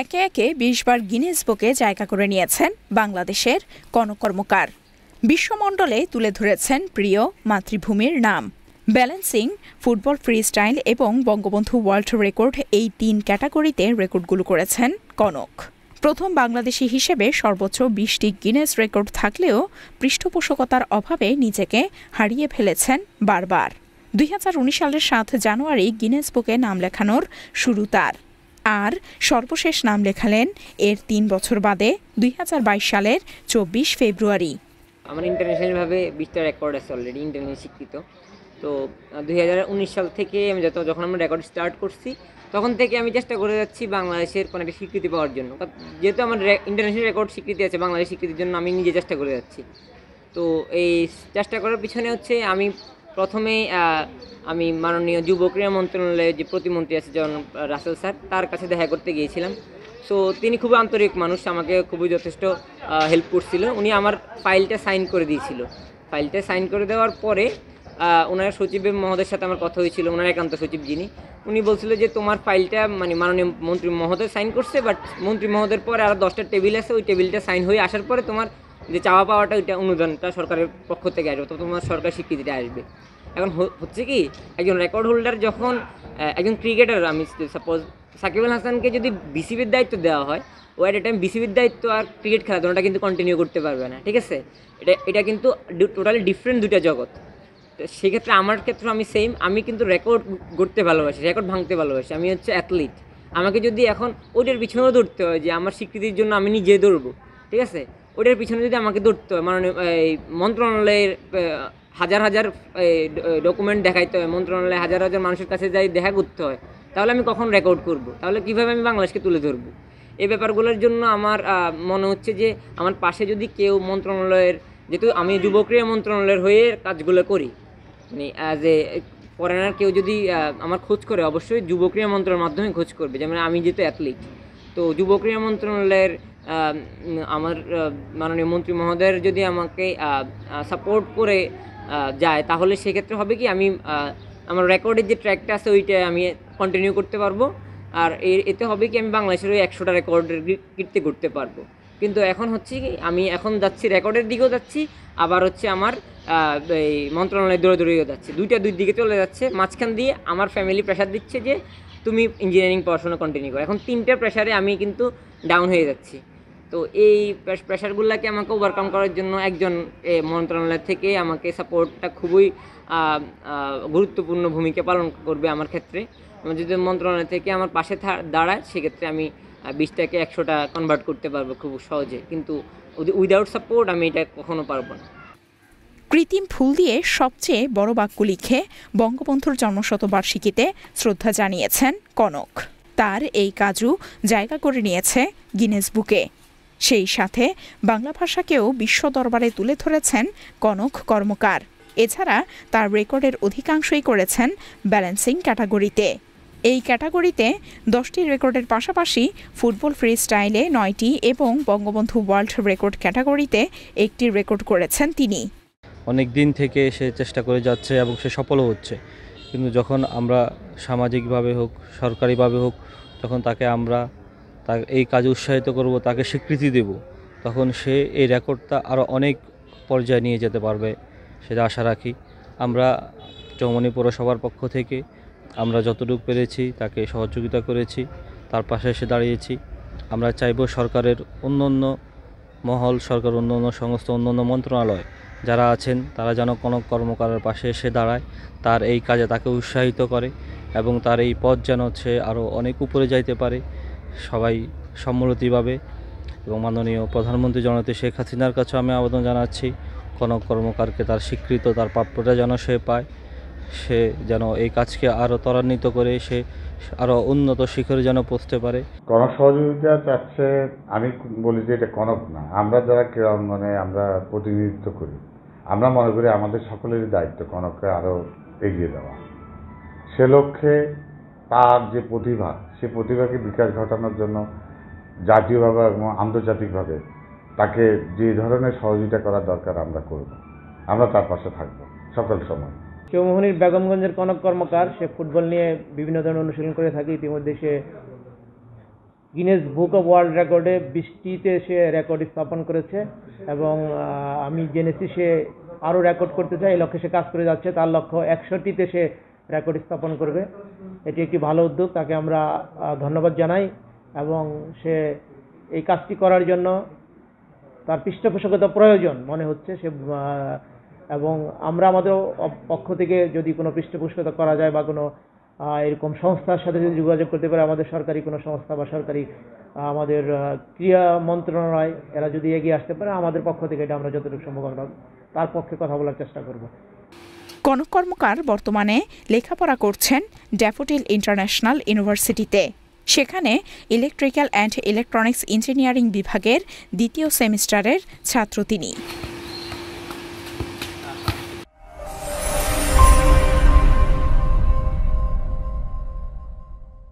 একে একে বিশবার গিনেস বুকে জায়গা করে নিয়েছেন বাংলাদেশের কনক কর্মকার বিশ্বমণ্ডলে তুলে ধরেছেন প্রিয় মাতৃভূমির নাম। ব্যালেন্সিং, ফুটবল ফ্রি স্টাইল এবং বঙ্গবন্ধু ওয়ার্ল্ড রেকর্ড এই তিন ক্যাটাগরিতে রেকর্ডগুলো করেছেন কনক। প্রথম বাংলাদেশি হিসেবে সর্বোচ্চ বিশটি গিনেস রেকর্ড থাকলেও পৃষ্ঠপোষকতার অভাবে নিজেকে হারিয়ে ফেলেছেন বারবার। দুই হাজার উনিশ সালের সাত জানুয়ারি গিনেস বুকে নাম লেখানোর শুরু তার। আর সর্বশেষ নাম লেখালেন এর তিন বছর বাদে দুই হাজার বাইশ সালের চব্বিশ ফেব্রুয়ারি। আমার ইন্টারন্যাশনালভাবে বিশটা রেকর্ড আছে অলরেডি ইন্টারন্যাশনাল স্বীকৃত। তো দুই হাজার উনিশ সাল থেকে আমি যত, যখন আমরা রেকর্ড স্টার্ট করছি, তখন থেকে আমি চেষ্টা করে যাচ্ছি বাংলাদেশের কোনো একটা স্বীকৃতি পাওয়ার জন্য। যেহেতু আমার ইন্টারন্যাশনাল রেকর্ড স্বীকৃতি আছে বাংলাদেশ স্বীকৃতির জন্য, আমি নিজে চেষ্টা করে যাচ্ছি। তো, এই চেষ্টা করার পিছনে হচ্ছে আমি প্রথমে আমি মাননীয় যুব ক্রীড়া মন্ত্রণালয়ের যে প্রতিমন্ত্রী আছে যেমন রাসেল স্যার, তার কাছে দেখা করতে গিয়েছিলাম। সো তিনি খুবই আন্তরিক মানুষ, আমাকে খুবই যথেষ্ট হেল্প করছিল। উনি আমার ফাইলটা সাইন করে দিয়েছিল। ফাইলটা সাইন করে দেওয়ার পরে ওনার সচিবের মহোদয়ের সাথে আমার কথা হয়েছিল, ওনার একান্ত সচিব যিনি। উনি বলছিল যে, তোমার ফাইলটা মানে মাননীয় মন্ত্রী মহোদয় সাইন করছে বাট মন্ত্রী মহোদয়ের পরে আরও দশটা টেবিল আছে, ওই টেবিলটা সাইন হয়ে আসার পরে তোমার যে চাওয়া পাওয়াটা ওইটা অনুদানটা সরকারের পক্ষ থেকে আসবে তো তোমার সরকার স্বীকৃতিটা আসবে। এখন হচ্ছে কি, একজন রেকর্ড হোল্ডার যখন একজন ক্রিকেটার আমি সাপোজ সাকিব আল হাসানকে যদি বিসিবির দায়িত্ব দেওয়া হয়, ও অ্যাট এ টাইম বিসিবির দায়িত্ব আর ক্রিকেট খেলাধুলাটা কিন্তু কন্টিনিউ করতে পারবে না, ঠিক আছে? এটা এটা কিন্তু টোটালি ডিফারেন্ট দুইটা জগৎ। সেক্ষেত্রে আমার ক্ষেত্রে আমি সেম আমি কিন্তু রেকর্ড করতে ভালোবাসি রেকর্ড ভাঙতে ভালোবাসি। আমি হচ্ছে অ্যাথলিট আমাকে যদি এখন ওইটার পিছনেও দৌড়তে হয় যে আমার স্বীকৃতির জন্য আমি নিজে দৌড়বো ঠিক আছে? ওইটার পিছনে যদি আমাকে দৌড়তে হয় মানে এই মন্ত্রণালয়ের হাজার হাজার ডকুমেন্ট দেখাইতে হয়, মন্ত্রণালয়ে হাজার হাজার মানুষের কাছে যাই দেখা করতে হয়, তাহলে আমি কখন রেকর্ড করব? তাহলে কীভাবে আমি বাংলাদেশকে তুলে ধরবো? এই ব্যাপারগুলোর জন্য আমার মনে হচ্ছে যে আমার পাশে যদি কেউ মন্ত্রণালয়ের, যেহেতু আমি যুবক্রিয়া মন্ত্রণালয়ের হয়ে কাজগুলো করি মানে অ্যাজ এ ফরেনার কেউ যদি আমার খোঁজ করে, অবশ্যই যুবক্রিয়া মন্ত্রণালয়ের মাধ্যমে খোঁজ করবে, যেমন আমি যেহেতু অ্যাথলিট তো যুবক্রিয়া মন্ত্রণালয়ের আমার মাননীয় মন্ত্রী মহোদয়ের যদি আমাকে সাপোর্ট করে যায়, তাহলে সেক্ষেত্রে হবে কি, আমি আমার রেকর্ডের যে ট্র্যাকটা আছে, ওইটা আমি কন্টিনিউ করতে পারব। আর এতে হবে কি, আমি বাংলাদেশের ওই একশোটা রেকর্ডের কীর্তি করতে পারব। কিন্তু এখন হচ্ছে কি, আমি এখন যাচ্ছি রেকর্ডের দিকেও যাচ্ছি, আবার হচ্ছে আমার এই মন্ত্রণালয় দৌড়ে দৌড়েও যাচ্ছে। দুইটা দুই দিকে চলে যাচ্ছে, মাঝখান দিয়ে আমার ফ্যামিলি প্রেশার দিচ্ছে যে, তুমি ইঞ্জিনিয়ারিং পড়াশোনা কন্টিনিউ করো। এখন তিনটে প্রেশারে আমি কিন্তু ডাউন হয়ে যাচ্ছি। তো এই প্রেশারগুলোকে আমাকে ওভারকাম করার জন্য একজন মন্ত্রণালয় থেকে আমাকে সাপোর্টটা খুবই গুরুত্বপূর্ণ ভূমিকা পালন করবে আমার ক্ষেত্রে। আমার যদি মন্ত্রণালয় থেকে আমার পাশে দাঁড়ায়, সেক্ষেত্রে আমি বিশটাকে একশোটা কনভার্ট করতে পারব খুব সহজে। কিন্তু উইদাউট সাপোর্ট আমি এটা কখনো পারব না। কৃত্রিম ফুল দিয়ে সবচেয়ে বড় বাক্য লিখে বঙ্গবন্ধুর জন্মশতবার্ষিকীতে শ্রদ্ধা জানিয়েছেন কনক। তার এই কাজও জায়গা করে নিয়েছে গিনেস বুকে। সেই সাথে বাংলা ভাষাকেও বিশ্ব দরবারে তুলে ধরেছেন কনক কর্মকার। এছাড়া তার রেকর্ডের অধিকাংশই করেছেন ব্যালেন্সিং ক্যাটাগরিতে। এই ক্যাটাগরিতে দশটি রেকর্ডের পাশাপাশি ফুটবল ফ্রি স্টাইলে নয়টি এবং বঙ্গবন্ধু ওয়ার্ল্ড রেকর্ড ক্যাটাগরিতে একটি রেকর্ড করেছেন তিনি। অনেক দিন থেকে সে চেষ্টা করে যাচ্ছে এবং সে সফলও হচ্ছে। কিন্তু যখন আমরা সামাজিকভাবে হোক, সরকারিভাবে হোক যখন তাকে আমরা তা এই কাজে উৎসাহিত করব, তাকে স্বীকৃতি দেব, তখন সে এই রেকর্ডটা আরও অনেক পর্যায়ে নিয়ে যেতে পারবে সেটা আশা রাখি। আমরা চৌমনি পৌরসভার পক্ষ থেকে আমরা যতটুকু পেরেছি তাকে সহযোগিতা করেছি, তার পাশে এসে দাঁড়িয়েছি। আমরা চাইব সরকারের অন্য অন্য মহল, সরকার অন্য অন্য সমস্ত অন্য অন্য মন্ত্রণালয় যারা আছেন, তারা যেন কোনো কর্মকারের পাশে এসে দাঁড়ায়, তার এই কাজে তাকে উৎসাহিত করে এবং তার এই পথ যেন সে আরও অনেক উপরে যাইতে পারে। সবাই সম্মতিভাবে এবং মাননীয় প্রধানমন্ত্রী জনতে শেখ হাসিনার কাছে আমি আবেদন জানাচ্ছি, কোনো কর্মকারকে তার স্বীকৃত, তার প্রাপ্যটা যেন সে পায়, সে যেন এই কাজকে আরও ত্বরান্বিত করে, সে আরও উন্নত শিখরে যেন পৌঁছতে পারে। কনক সহযোগিতা চাচ্ছে, আমি বলি যে এটা কনক না। আমরা যারা ক্রীড়াঙ্গনে আমরা প্রতিনিধিত্ব করি, আমরা মনে করি আমাদের সকলেরই দায়িত্ব কনককে আরও এগিয়ে দেওয়া। সে লক্ষ্যে তার যে প্রতিভা সে প্রতিভাকে বিকাশ ঘটানোর জন্য জাতীয়ভাবে এবং আন্তর্জাতিকভাবে তাকে যে ধরনের সহযোগিতা করার দরকার আমরা করব। আমরা তার পাশে থাকব। সকল সময়। চৌমোহনীর বেগমগঞ্জের কনক কর্মকার, সে ফুটবল নিয়ে বিভিন্ন ধরনের অনুশীলন করে থাকে। ইতিমধ্যে সে গিনেস বুক অফ ওয়ার্ল্ড রেকর্ডে বৃষ্টিতে সে রেকর্ড স্থাপন করেছে এবং আমি জেনেছি সে আরও রেকর্ড করতে চায়। এই লক্ষ্যে সে কাজ করে যাচ্ছে। তার লক্ষ্য একষট্টিতে সে রেকর্ড স্থাপন করবে। এটি একটি ভালো উদ্যোগ, তাকে আমরা ধন্যবাদ জানাই এবং সে এই কাজটি করার জন্য তার পৃষ্ঠপোষকতা প্রয়োজন মনে হচ্ছে। সে এবং আমরা আমাদের পক্ষ থেকে যদি কোনো পৃষ্ঠপোষকতা করা যায় বা কোনো এরকম সংস্থার সাথে যদি যোগাযোগ করতে পারে, আমাদের সরকারি কোনো সংস্থা বা সরকারি আমাদের ক্রীড়া মন্ত্রণালয়, এরা যদি এগিয়ে আসতে পারে, আমাদের পক্ষ থেকে এটা আমরা যতটুকু সম্ভব আমরা তার পক্ষে কথা বলার চেষ্টা করব। কনক কর্মকার বর্তমানে লেখাপড়া করছেন ড্যাফোটিল ইন্টারন্যাশনাল ইউনিভার্সিটিতে। সেখানে ইলেকট্রিক্যাল অ্যান্ড ইলেকট্রনিক্স ইঞ্জিনিয়ারিং বিভাগের দ্বিতীয় সেমিস্টারের ছাত্র তিনি।